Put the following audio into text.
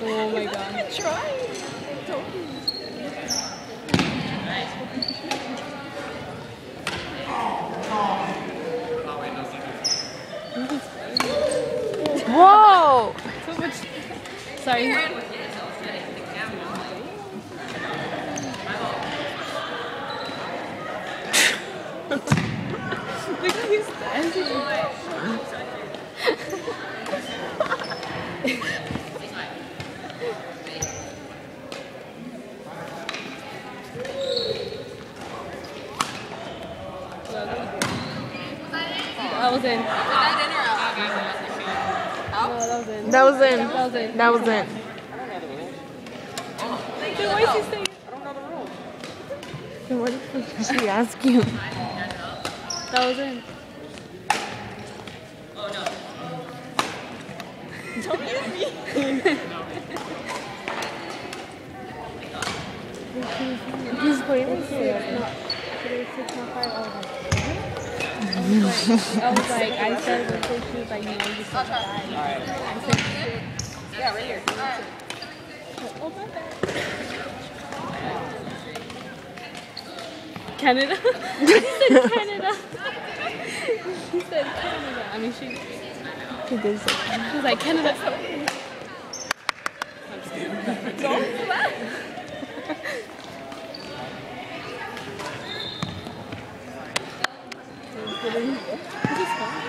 Oh my god. Try. Whoa! So much. Sorry. Look at standing. That was in. Was in. That was in. That was in. That was in. Then why is he saying? Then what did she ask you? That was in. Oh no. Don't hit me. He's waiting for you. I was like, I said when she was like, no, you said. I Yeah, right here. oh, my. Canada? she said Canada. she said Canada. I mean, she, He did say she was like, Canada. 너무 힘든데? 보셨어요?